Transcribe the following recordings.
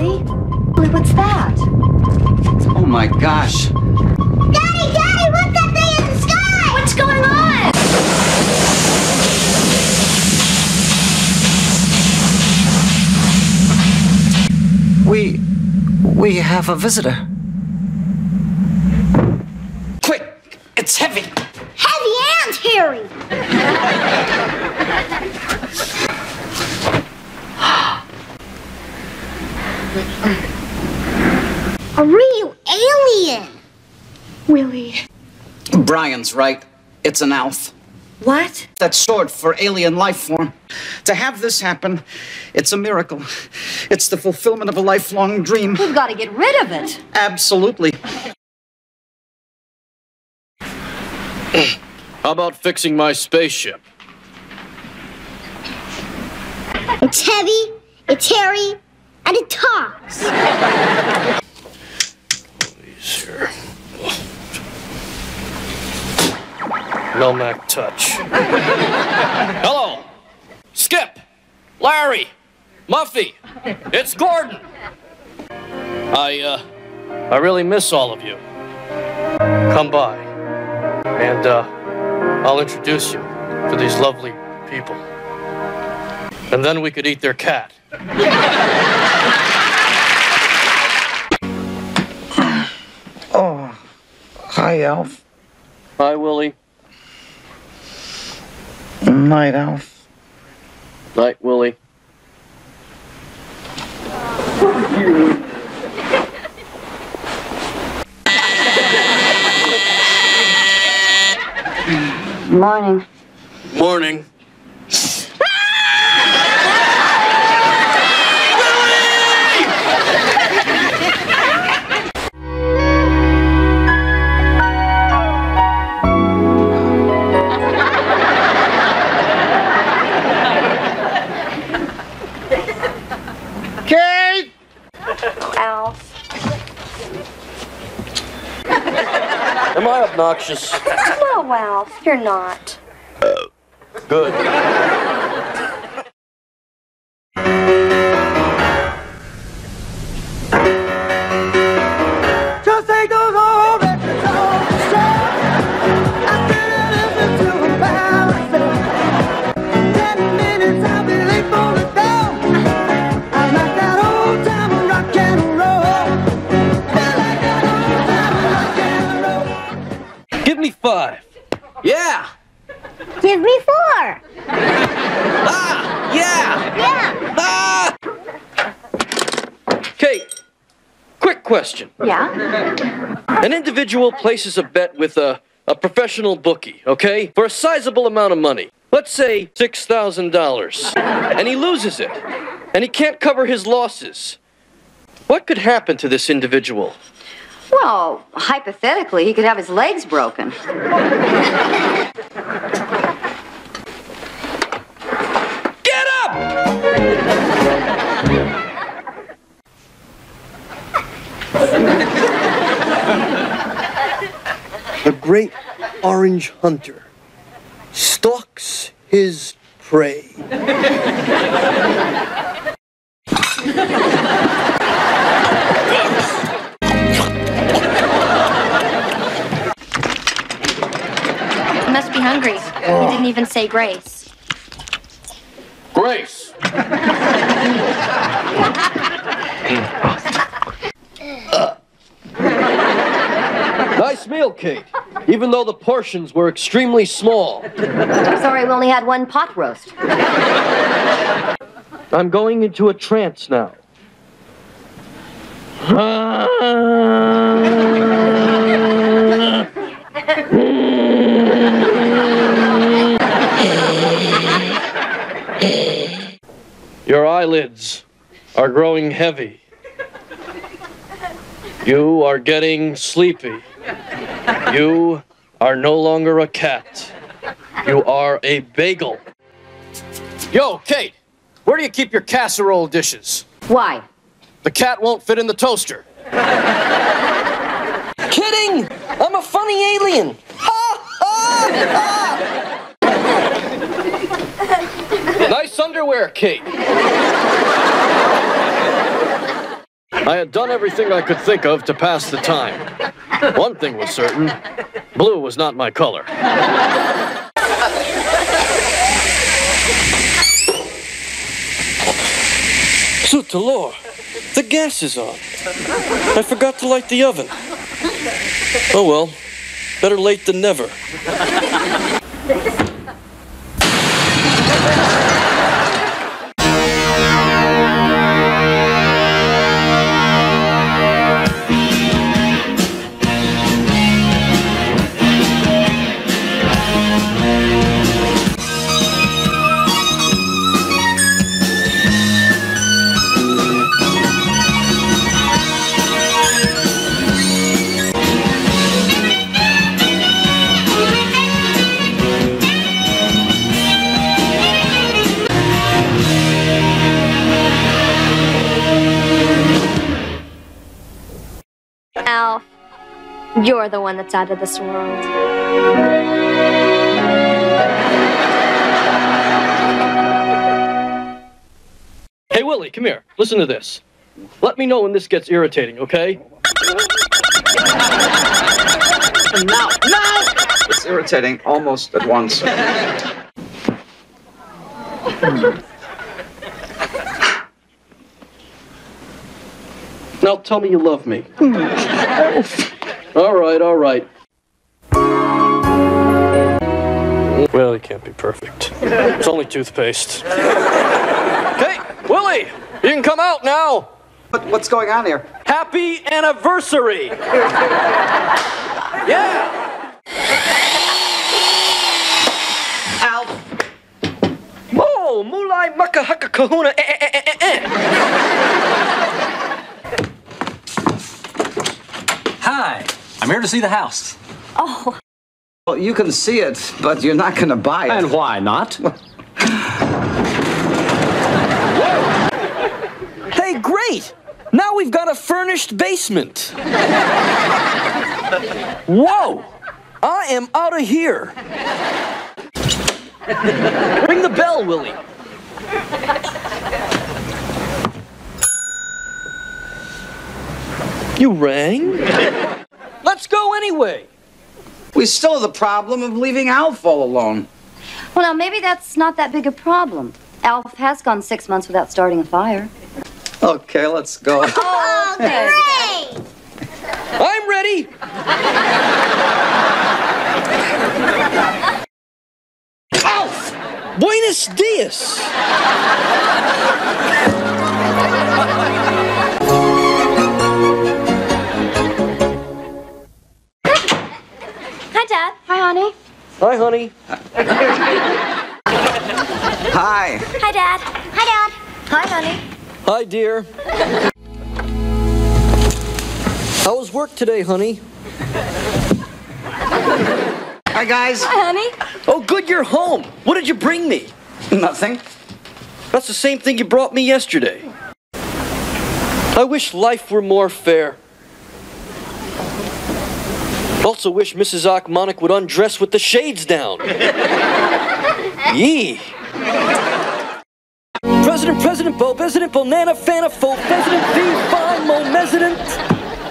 Willie? Willie, what's that? Oh my gosh. Daddy, Daddy, what's that thing in the sky? What's going on? We. we have a visitor. Quick! It's heavy! Heavy and hairy. A real alien. Willie. Brian's right. It's an ALF. What? That's short for alien life form. To have this happen, it's a miracle. It's the fulfillment of a lifelong dream. We've got to get rid of it. Absolutely. How about fixing my spaceship? It's heavy, it's hairy, and it talks. These here. Melmac touch. Hello! Skip! Larry! Muffy! It's Gordon! I, uh, I really miss all of you. Come by, and, uh, I'll introduce you to these lovely people. And then we could eat their cat. Oh. Hi, Alf. Hi, Willie. Night, Alf. Night, Willie. Morning. Morning. Obnoxious? No, Alf, you're not. Good. Question. Yeah? An individual places a bet with a, a professional bookie, okay, for a sizable amount of money. Let's say $6,000. And he loses it. And he can't cover his losses. What could happen to this individual? Well, hypothetically, he could have his legs broken. great orange hunter stalks his prey. He must be hungry. He oh. didn't even say grace. Grace. Uh. nice meal, Kate. Even though the portions were extremely small. Sorry, we only had one pot roast. I'm going into a trance now. Your eyelids are growing heavy. You are getting sleepy. You are no longer a cat. You are a bagel. Yo, Kate, where do you keep your casserole dishes? Why? The cat won't fit in the toaster. Kidding! I'm a funny alien. Nice underwear, Kate. I had done everything I could think of to pass the time. One thing was certain blue was not my color. Sutalor, the gas is on. I forgot to light the oven. Oh well, better late than never. Alf, you're the one that's out of this world. Hey, Willie, come here. Listen to this. Let me know when this gets irritating, okay? Now, now! It's irritating almost at once. Hmm. Now tell me you love me. all right, all right. Well, it can't be perfect. It's only toothpaste. Okay, Willie, you can come out now. But what's going on here? Happy anniversary! Yeah! Al, Whoa, mulai maka haka kahuna eh eh eh eh eh. Hi, I'm here to see the house. Oh. Well, you can see it, but you're not gonna buy it. And why not? Hey, great! Now we've got a furnished basement. Whoa! I am out of here. Ring the bell, Willie. You rang? Let's go anyway. We still have the problem of leaving Alf all alone. Well, now, maybe that's not that big a problem. Alf has gone six months without starting a fire. Okay, let's go. Oh, great! I'm ready. Alf! Buenos dias! Hi, honey. Hi. Hi, Dad. Hi, Dad. Hi, honey. Hi, dear. How was work today, honey? Hi, guys. Hi, honey. Oh, good, you're home. What did you bring me? Nothing. That's the same thing you brought me yesterday. I wish life were more fair. Also wish Mrs. Ochmonek would undress with the shades down. Yee. President, President Bo, President Bonana, Fana, Fo, President V, Fine, Mo, Mesident.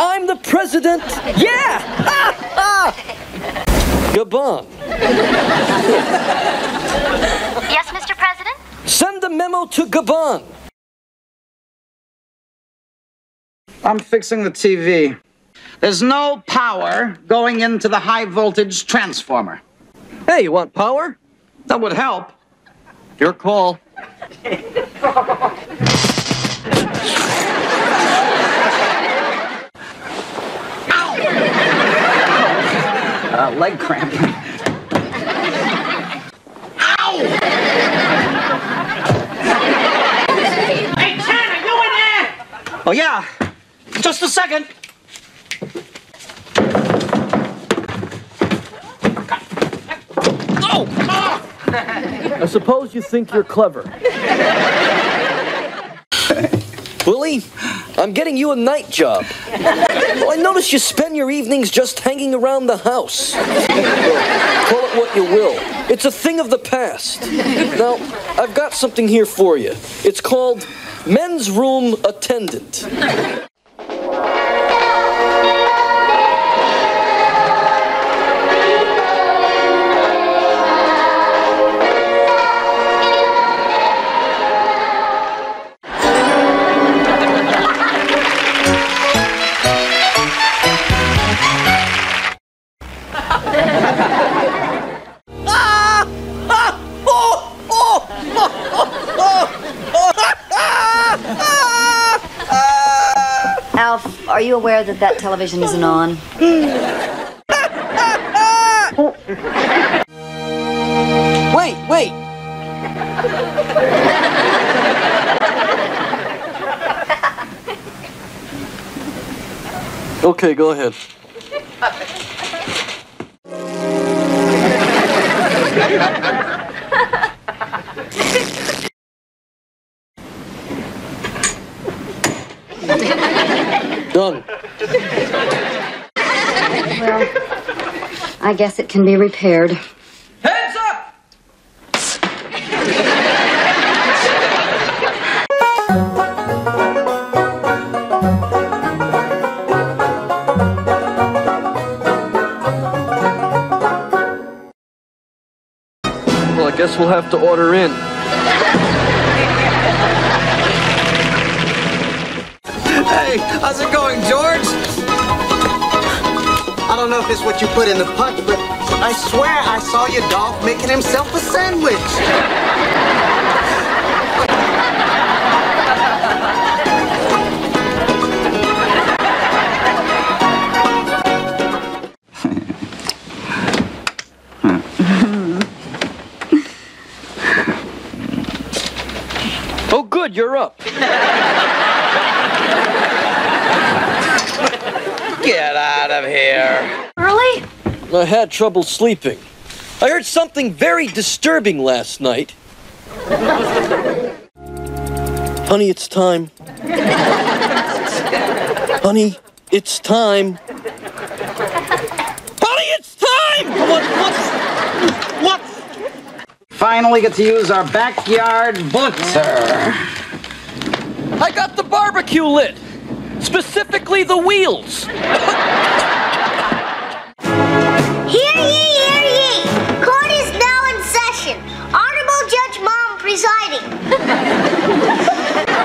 I'm the president. Yeah! Ha! Ha! Gabon. Yes, Mr. President? Send the memo to Gabon. I'm fixing the TV. There's no power going into the high voltage transformer. Hey, you want power? That would help. Your call. Uh, leg cramp. Hey, Tanner, you in there? Oh, yeah. Just a second. I suppose you think you're clever. Willie, I'm getting you a night job. Well, I notice you spend your evenings just hanging around the house. Call it what you will. It's a thing of the past. Now, I've got something here for you. It's called Men's Room Attendant. Aware that that television isn't on? Wait, wait. Okay, go ahead. Done. I guess it can be repaired. Heads up! Well, I guess we'll have to order in. Hey, how's it don't know if it's what you put in the punch, but I swear I saw your dog making himself a sandwich. Oh, good, you're up. Get out of here. Early? I had trouble sleeping. I heard something very disturbing last night. Honey, it's time. Honey, it's time. Honey, it's time! What, what's, what? Finally get to use our backyard blitzer. I got the barbecue lit! Specifically the wheels! Hear ye, hear ye! Court is now in session. Honorable Judge Mom presiding.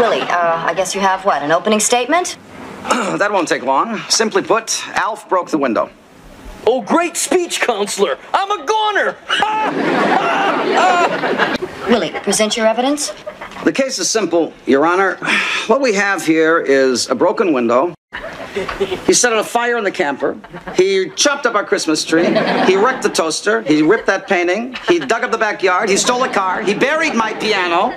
Willie, uh, I guess you have what? An opening statement? that won't take long. Simply put, Alf broke the window. Oh, great speech, counselor! I'm a goner! Willie, present your evidence. The case is simple, Your Honor. What we have here is a broken window. He set a fire in the camper. He chopped up our Christmas tree. He wrecked the toaster. He ripped that painting. He dug up the backyard. He stole a car. He buried my piano.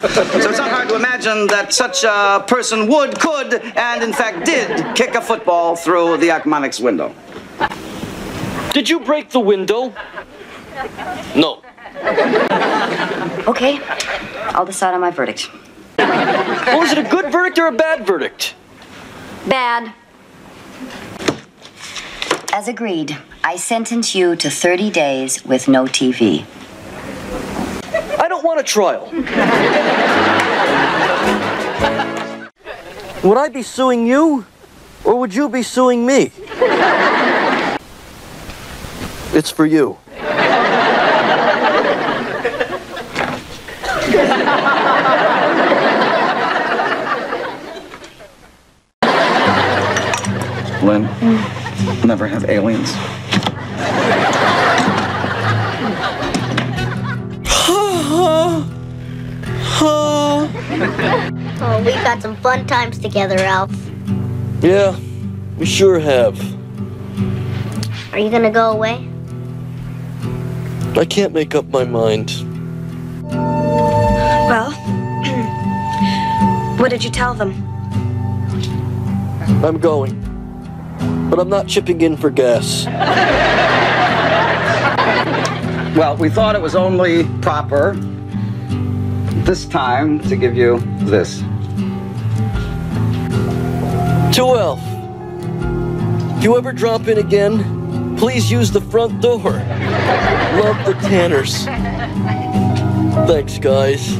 So it's not hard to imagine that such a person would, could, and in fact did kick a football through the Ochmoneks window. Did you break the window? No. Okay, I'll decide on my verdict. Well, is it a good verdict or a bad verdict? Bad. As agreed, I sentence you to 30 days with no TV. I don't want a trial. Would I be suing you? Or would you be suing me? It's for you. Lynn, never have aliens. Oh, we've had some fun times together, Alf. Yeah, we sure have. Are you gonna go away? I can't make up my mind. Well, what did you tell them? I'm going. But I'm not chipping in for gas. Well, we thought it was only proper this time to give you this. To Alf. If you ever drop in again, please use the front door. Love the Tanners. Thanks, guys.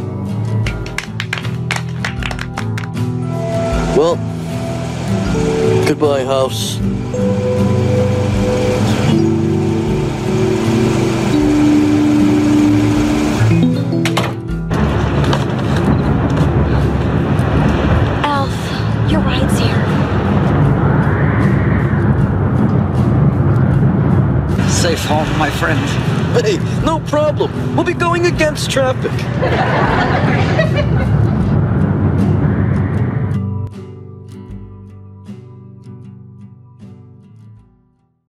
Well, goodbye, house. Alf, your ride's here. Safe home, my friend. Hey, no problem. We'll be going against traffic.